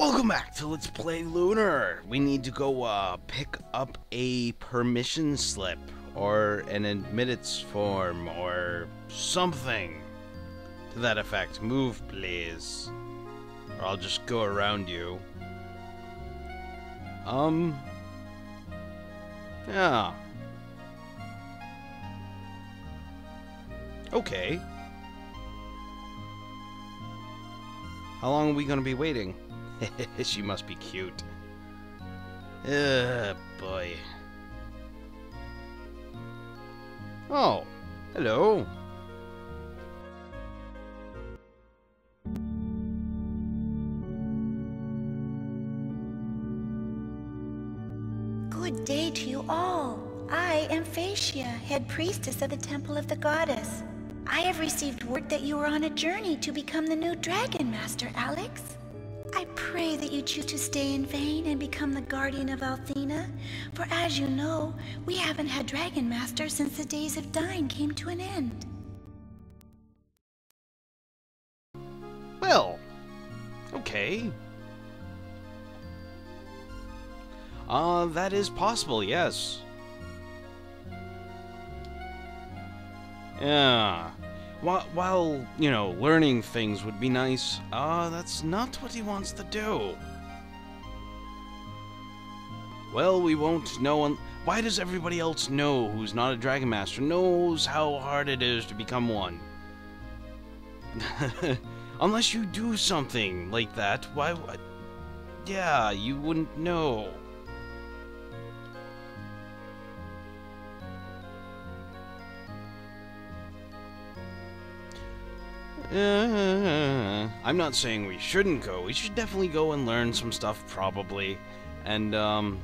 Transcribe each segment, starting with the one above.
Welcome back to Let's Play Lunar. We need to go uh, pick up a permission slip or an admittance form or something to that effect. Move, please. Or I'll just go around you. Um. Yeah. Okay. How long are we gonna be waiting? she must be cute. Uh, boy. Oh, hello. Good day to you all. I am Phacia, head priestess of the Temple of the Goddess. I have received word that you are on a journey to become the new Dragon Master, Alex. I pray that you choose to stay in Vane and become the guardian of Althena, for as you know, we haven't had Dragon Master since the days of Dyne came to an end. Well, okay. Uh, that is possible, yes. Yeah. While, while, you know, learning things would be nice, uh, that's not what he wants to do. Well, we won't know. Why does everybody else know who's not a Dragon Master knows how hard it is to become one? Unless you do something like that, why yeah, you wouldn't know. Uh, I'm not saying we shouldn't go. We should definitely go and learn some stuff, probably. And, um...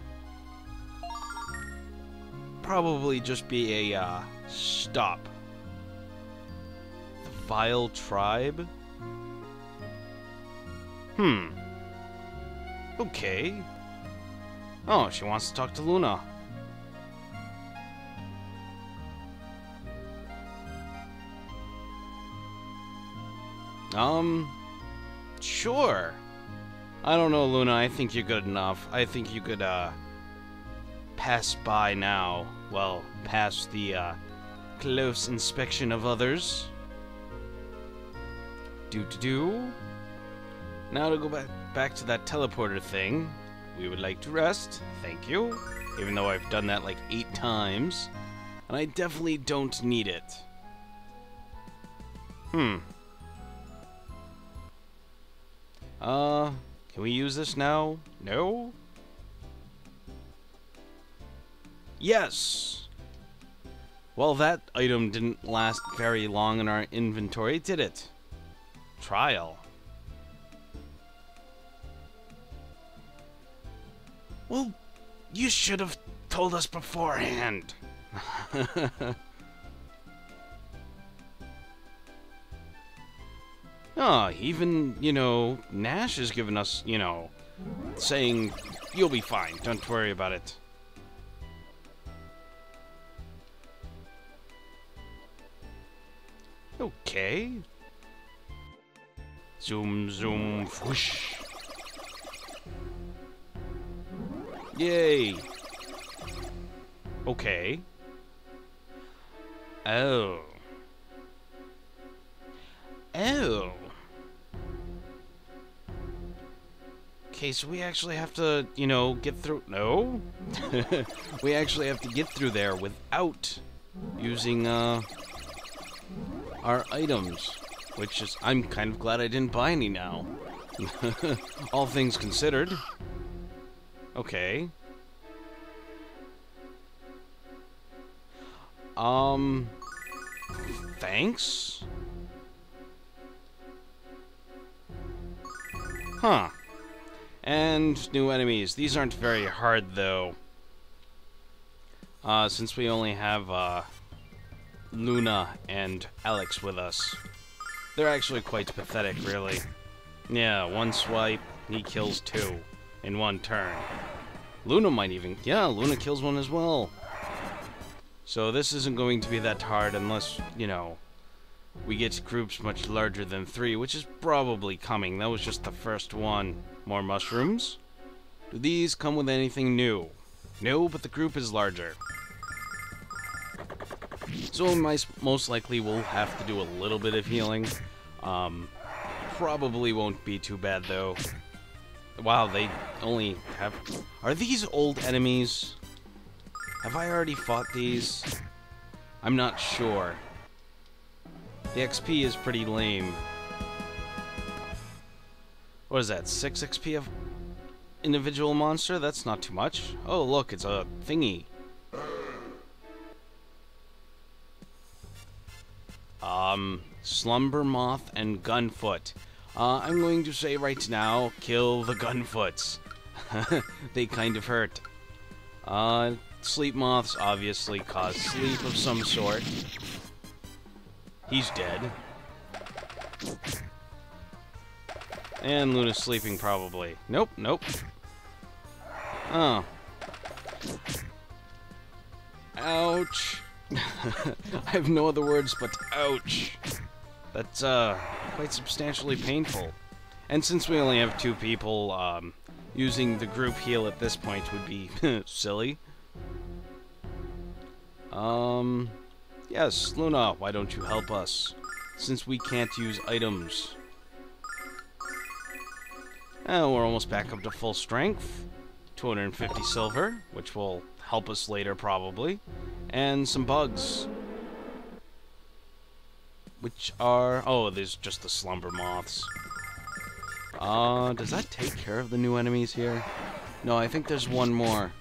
Probably just be a, uh, stop. The Vile Tribe? Hmm. Okay. Oh, she wants to talk to Luna. Um, sure. I don't know, Luna. I think you're good enough. I think you could, uh, pass by now. Well, pass the, uh, close inspection of others. Do do do. Now to go back back to that teleporter thing. We would like to rest. Thank you. Even though I've done that like eight times. And I definitely don't need it. Hmm. Uh, can we use this now? No? Yes! Well, that item didn't last very long in our inventory, did it? Trial. Well, you should have told us beforehand. Oh, even, you know, Nash has given us, you know, saying, you'll be fine, don't worry about it. Okay. Zoom, zoom, whoosh. Yay. Okay. Oh. Oh. Okay, so we actually have to, you know, get through... No? we actually have to get through there without using, uh, our items. Which is... I'm kind of glad I didn't buy any now. All things considered. Okay. Um... Thanks? Huh. And new enemies. These aren't very hard, though. Uh, since we only have, uh, Luna and Alex with us. They're actually quite pathetic, really. Yeah, one swipe, he kills two in one turn. Luna might even... Yeah, Luna kills one as well. So this isn't going to be that hard unless, you know, we get groups much larger than three, which is probably coming. That was just the first one. More mushrooms. Do these come with anything new? No, but the group is larger. So my, most likely we'll have to do a little bit of healing. Um, probably won't be too bad though. Wow, they only have... Are these old enemies? Have I already fought these? I'm not sure. The XP is pretty lame. What is that, 6 XP of individual monster? That's not too much. Oh, look, it's a thingy. Um, Slumber Moth and Gunfoot. Uh, I'm going to say right now, kill the Gunfoots. they kind of hurt. Uh, sleep moths obviously cause sleep of some sort. He's dead. And Luna's sleeping probably. Nope, nope. Oh. Ouch. I have no other words but ouch. That's uh quite substantially painful. And since we only have two people, um, using the group heal at this point would be silly. Um, yes, Luna, why don't you help us? Since we can't use items. Oh, we're almost back up to full strength. 250 silver, which will help us later probably. And some bugs. Which are... Oh, there's just the slumber moths. Uh, does that take care of the new enemies here? No, I think there's one more.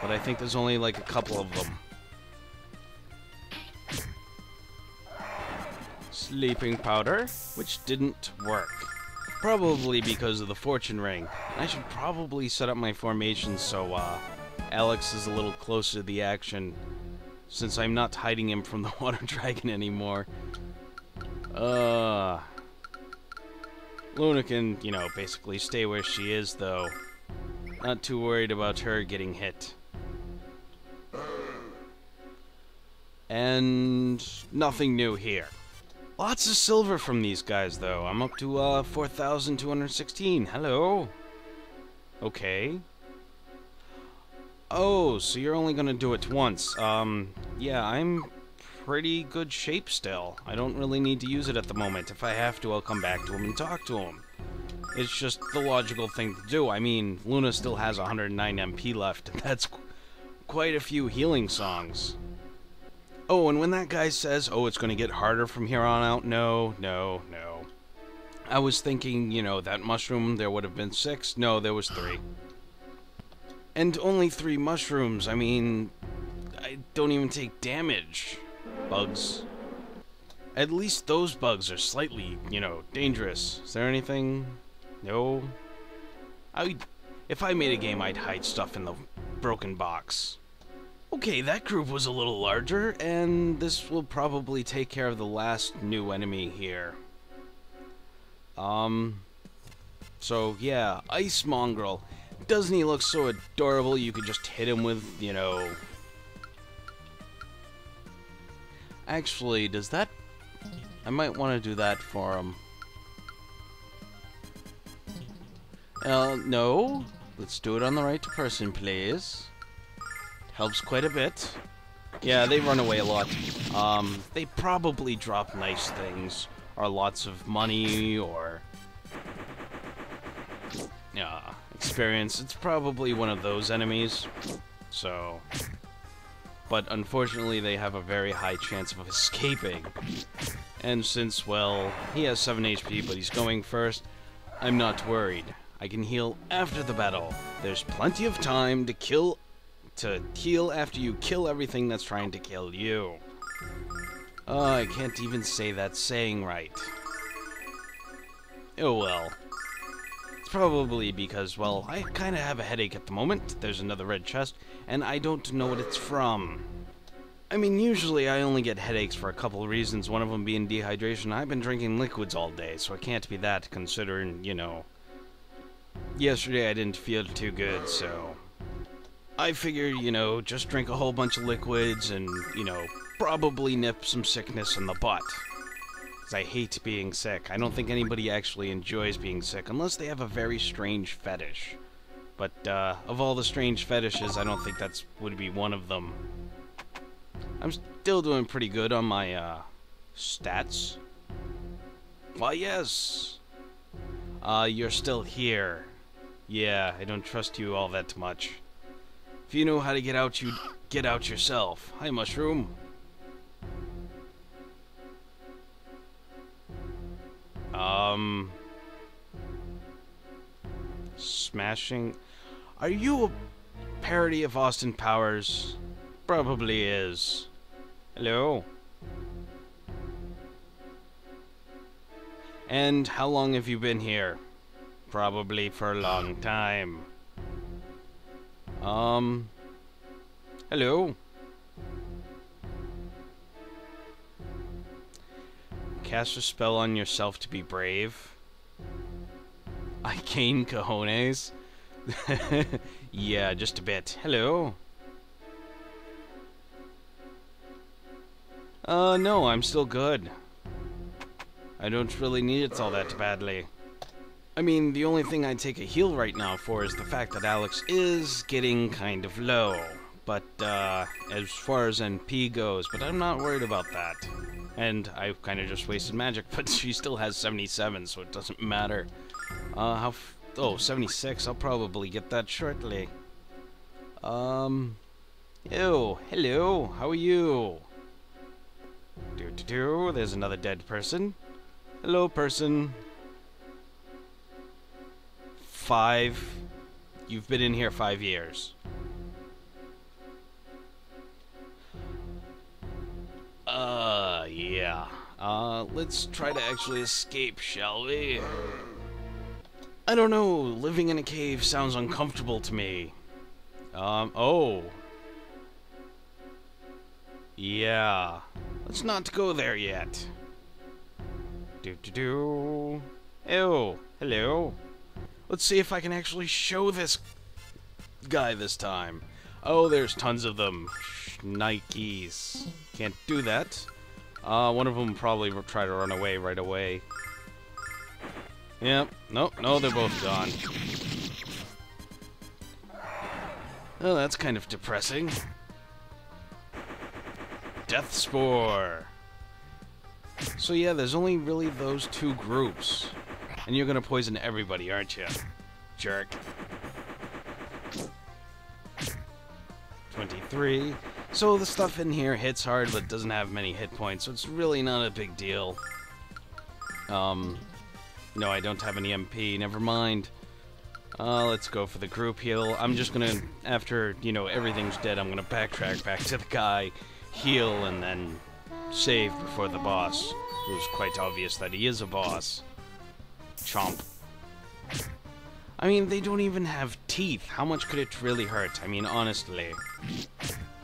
But I think there's only like a couple of them. Sleeping powder, which didn't work. Probably because of the fortune ring. I should probably set up my formation so uh, Alex is a little closer to the action. Since I'm not hiding him from the water dragon anymore. Uh, Luna can, you know, basically stay where she is, though. Not too worried about her getting hit. And nothing new here. Lots of silver from these guys, though. I'm up to uh, 4,216. Hello. Okay. Oh, so you're only gonna do it once. Um, yeah, I'm pretty good shape still. I don't really need to use it at the moment. If I have to, I'll come back to him and talk to him. It's just the logical thing to do. I mean, Luna still has 109 MP left, and that's qu quite a few healing songs. Oh, and when that guy says, oh, it's going to get harder from here on out, no, no, no. I was thinking, you know, that mushroom, there would have been six. No, there was three. And only three mushrooms. I mean, I don't even take damage. Bugs. At least those bugs are slightly, you know, dangerous. Is there anything? No? I, if I made a game, I'd hide stuff in the broken box. Okay, that group was a little larger, and this will probably take care of the last new enemy here. Um, so yeah, Ice Mongrel. Doesn't he look so adorable you could just hit him with, you know... Actually, does that... I might want to do that for him. Uh, no. Let's do it on the right person, please. Helps quite a bit. Yeah, they run away a lot. Um, they probably drop nice things, or lots of money, or... Yeah, experience. It's probably one of those enemies. So... But unfortunately, they have a very high chance of escaping. And since, well, he has 7 HP, but he's going first, I'm not worried. I can heal after the battle. There's plenty of time to kill to heal after you kill everything that's trying to kill you. Oh, I can't even say that saying right. Oh well. It's probably because, well, I kind of have a headache at the moment. There's another red chest, and I don't know what it's from. I mean, usually I only get headaches for a couple reasons, one of them being dehydration. I've been drinking liquids all day, so it can't be that considering, you know... Yesterday I didn't feel too good, so... I figured, you know, just drink a whole bunch of liquids and, you know, probably nip some sickness in the butt. Because I hate being sick. I don't think anybody actually enjoys being sick unless they have a very strange fetish. But uh, of all the strange fetishes, I don't think that's would be one of them. I'm still doing pretty good on my uh, stats. Why, yes. Uh, you're still here. Yeah, I don't trust you all that much. If you know how to get out, you'd get out yourself. Hi, Mushroom. Um... Smashing... Are you a parody of Austin Powers? Probably is. Hello? And how long have you been here? Probably for a long time. Um... Hello? Cast a spell on yourself to be brave. I gain cojones. yeah, just a bit. Hello? Uh, no, I'm still good. I don't really need it all that badly. I mean, the only thing I'd take a heal right now for is the fact that Alex is getting kind of low. But, uh, as far as NP goes, but I'm not worried about that. And I kind of just wasted magic, but she still has 77, so it doesn't matter. Uh, how... oh, 76. I'll probably get that shortly. Um... Ew, hello, how are you? Do do do, there's another dead person. Hello, person. Five. You've been in here five years. Uh, yeah. Uh, let's try to actually escape, shall we? I don't know, living in a cave sounds uncomfortable to me. Um, oh. Yeah. Let's not go there yet. Do do do. Oh, hello. Let's see if I can actually show this guy this time. Oh, there's tons of them. Nikes. Can't do that. Uh, one of them probably will try to run away right away. Yep. Nope. No, they're both gone. Oh, that's kind of depressing. Death Spore. So yeah, there's only really those two groups. And you're gonna poison everybody, aren't you? Jerk. 23. So the stuff in here hits hard but doesn't have many hit points, so it's really not a big deal. Um, no, I don't have any MP, never mind. Uh, let's go for the group heal. I'm just gonna, after, you know, everything's dead, I'm gonna backtrack back to the guy, heal, and then save before the boss. It was quite obvious that he is a boss. Chomp. I mean, they don't even have teeth. How much could it really hurt? I mean, honestly.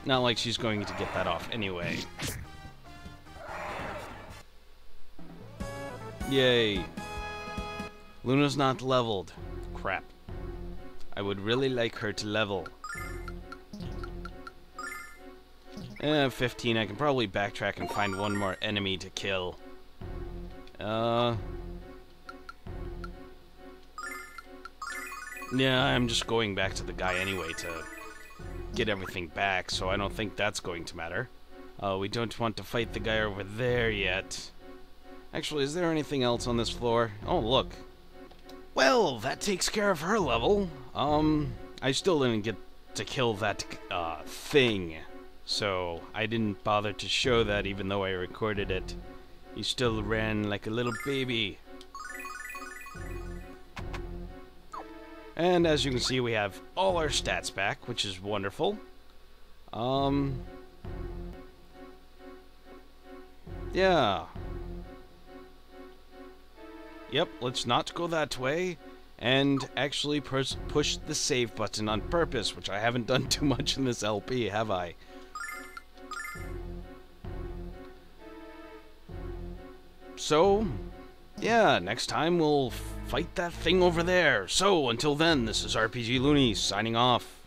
Not like she's going to get that off anyway. Yay. Luna's not leveled. Crap. I would really like her to level. Eh, 15. I can probably backtrack and find one more enemy to kill. Uh... Yeah, I'm just going back to the guy anyway to get everything back, so I don't think that's going to matter. Uh, we don't want to fight the guy over there yet. Actually, is there anything else on this floor? Oh, look. Well, that takes care of her level. Um, I still didn't get to kill that, uh, thing. So, I didn't bother to show that even though I recorded it. He still ran like a little baby. And as you can see, we have all our stats back, which is wonderful. Um... Yeah. Yep, let's not go that way. And actually push the save button on purpose, which I haven't done too much in this LP, have I? So, yeah, next time we'll fight that thing over there. So, until then, this is RPG Loony signing off.